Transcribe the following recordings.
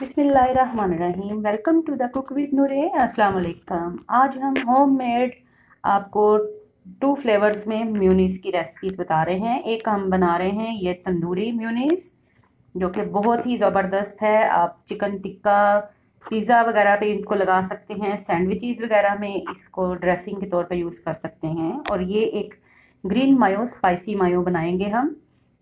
बिस्मिल्लाहिर्रहमानिर्रहीम। Welcome to the cook with Noore अस्सलाम वालेकुम आज हम होम मेड आपको टू फ्लेवर्स में म्यूनीस की रेसिपीज़ बता रहे हैं। एक हम बना रहे हैं, ये तंदूरी म्यूनीस जो कि बहुत ही ज़बरदस्त है। आप चिकन टिक्का पिज़्ज़ा वगैरह पे इनको लगा सकते हैं सैंडविचेस वगैरह में इसको ड्रेसिंग के तौर पर यूज़ कर सकते हैं। और ये एक ग्रीन मायो स्पाइसी मायो बनाएँगे हम,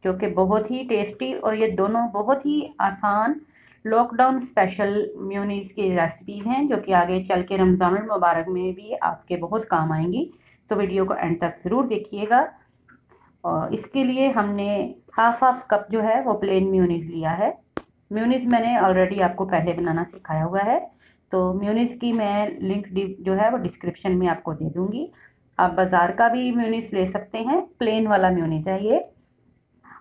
जो कि बहुत ही टेस्टी और ये दोनों बहुत ही आसान लॉकडाउन स्पेशल म्यूनीस की रेसिपीज़ हैं, जो कि आगे चल के रमज़ान मुबारक में भी आपके बहुत काम आएँगी। तो वीडियो को एंड तक ज़रूर देखिएगा। और इसके लिए हमने हाफ़ हाफ़ कप जो है, वो प्लेन म्यूनीस लिया है। म्यूनीस मैंने ऑलरेडी आपको पहले बनाना सिखाया हुआ है। तो म्यूनीस की मैं लिंक जो है, वो डिस्क्रिप्शन में आपको दे दूँगी। आप बाज़ार का भी म्यूनिस ले सकते हैं। प्लेन वाला म्यूनीस है ये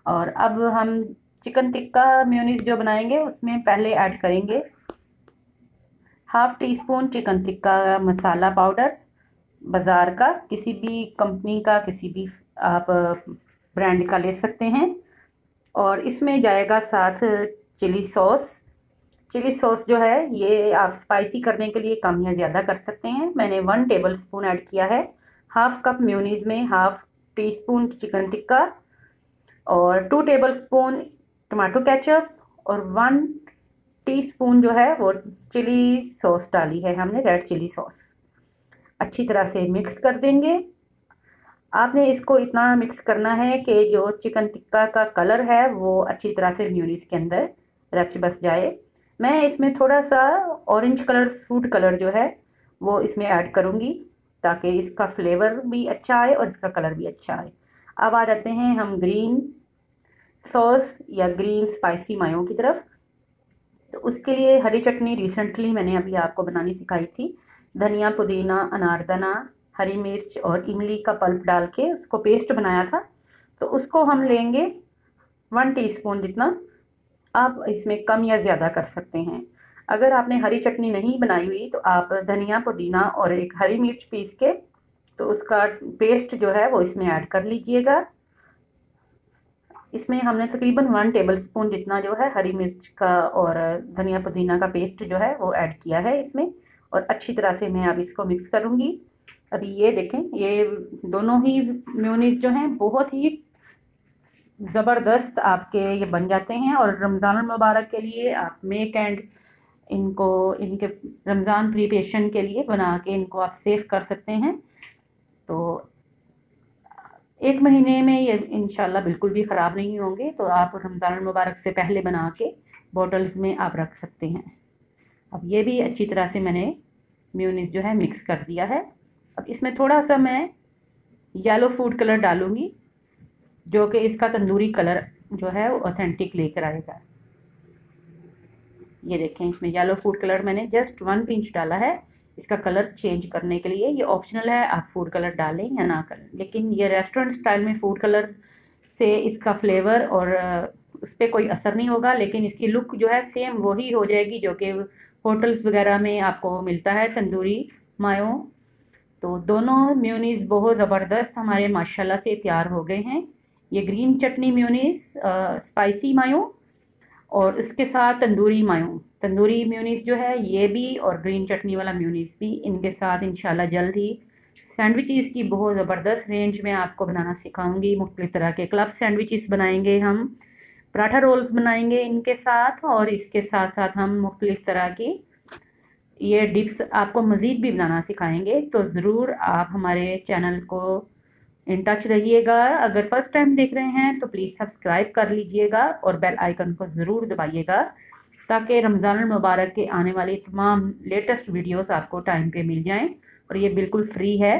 और अब हम चिकन टिक्का म्यूनिस जो बनाएँगे, उसमें पहले ऐड करेंगे half teaspoon chicken tikka masala powder. बाज़ार का, किसी भी कंपनी का, किसी भी, आप, ब्रांड का ले सकते हैं। और इसमें जाएगा साथ चिली सॉस। चिली सॉस जो है, ये आप स्पाइसी करने के लिए कम या ज़्यादा कर सकते हैं। मैंने वन टेबल स्पून ऐड किया है। हाफ़ कप म्यूनीज में half teaspoon chicken tikka और two tablespoon tomato ketchup और वन टीस्पून जो है वो चिली सॉस डाली है हमने, रेड चिली सॉस। अच्छी तरह से मिक्स कर देंगे। आपने इसको इतना मिक्स करना है कि जो चिकन टिक्का का कलर है वो अच्छी तरह से म्यूनिस के अंदर रच बस जाए। मैं इसमें थोड़ा सा ऑरेंज कलर फ़ूड कलर जो है वो इसमें ऐड करूँगी ताकि इसका फ्लेवर भी अच्छा आए और इसका कलर भी अच्छा आए। अब आ जाते हैं हम ग्रीन सॉस या ग्रीन स्पाइसी मायो की तरफ़। तो उसके लिए हरी चटनी रिसेंटली मैंने अभी आपको बनानी सिखाई थी। धनिया, पुदीना, अनारदाना, हरी मिर्च और इमली का पल्प डाल के उसको पेस्ट बनाया था। तो उसको हम लेंगे वन टीस्पून जितना आप इसमें कम या ज़्यादा कर सकते हैं। अगर आपने हरी चटनी नहीं बनाई हुई तो आप धनिया, पुदीना और एक हरी मिर्च पीस के तो उसका पेस्ट जो है वो इसमें ऐड कर लीजिएगा। इसमें हमने तकरीबन वन टेबल स्पून जितना जो है हरी मिर्च का और धनिया पुदीना का पेस्ट जो है वो ऐड किया है इसमें। और अच्छी तरह से मैं अब इसको मिक्स करूँगी। अभी ये देखें, ये दोनों ही म्यूनिस जो हैं बहुत ही ज़बरदस्त आपके ये बन जाते हैं। और रमज़ान मुबारक के लिए आप मेक एंड इनको, इनके रमज़ान प्रिपरेशन के लिए बना के इनको आप सेव कर सकते हैं। तो एक महीने में ये इनशाला बिल्कुल भी ख़राब नहीं होंगे तो आप रमज़ान मुबारक से पहले बना के बॉटल्स में आप रख सकते हैं। अब ये भी अच्छी तरह से मैंने म्यूनिस जो है मिक्स कर दिया है। अब इसमें थोड़ा सा मैं येलो फ़ूड कलर डालूँगी, जो कि इसका तंदूरी कलर जो है वो ऑथेंटिक लेकर आएगा। ये देखें, इसमें येलो फ़ूड कलर मैंने जस्ट वन पिंच डाला है। इसका कलर चेंज करने के लिए ये ऑप्शनल है, आप फ़ूड कलर डालें या ना करें। लेकिन ये रेस्टोरेंट स्टाइल में फ़ूड कलर से इसका फ्लेवर और उस पर कोई असर नहीं होगा, लेकिन इसकी लुक जो है सेम वही हो जाएगी जो कि होटल्स वगैरह में आपको मिलता है, तंदूरी, मायो। तो दोनों म्यूनीस बहुत ज़बरदस्त हमारे माशाल्लाह से तैयार हो गए हैं। ये ग्रीन चटनी म्यूनीस स्पाइसी मायो और इसके साथ तंदूरी मायो। तंदूरी म्यूनीस जो है, ये भी और ग्रीन चटनी वाला म्यूनीस भी इनके साथ इंशाल्लाह जल्द ही सैंडविचेस की बहुत ज़बरदस्त रेंज में आपको बनाना सिखाऊँगी। मुख्तलिफ़ तरह के क्लब सैंडविचेस बनाएँगे हम, पराठा रोल्स बनाएँगे इनके साथ और इसके साथ साथ हम मुख्तलिफ़ तरह की ये डिप्स आपको मज़ीद भी बनाना सिखाएँगे। तो ज़रूर आप हमारे चैनल को इन टच रहिएगा। अगर फ़र्स्ट टाइम देख रहे हैं तो प्लीज़ सब्सक्राइब कर लीजिएगा और बेल आइकन को ज़रूर दबाइएगा, ताकि रमज़ान मुबारक के आने वाली तमाम लेटेस्ट वीडियोस आपको टाइम पे मिल जाएँ और ये बिल्कुल फ्री है।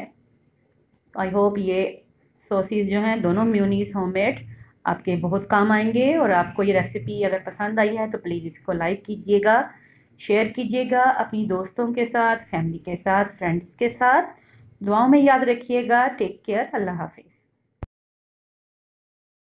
आई होप ये सॉसीज जो हैं, दोनों म्यूनीस होममेड आपके बहुत काम आएँगे और आपको ये रेसिपी अगर पसंद आई है तो प्लीज़ इसको लाइक कीजिएगा शेयर कीजिएगा अपनी दोस्तों के साथ फैमिली के साथ फ्रेंड्स के साथ। दुआओं में याद रखिएगा। टेक केयर अल्लाह हाफिज़।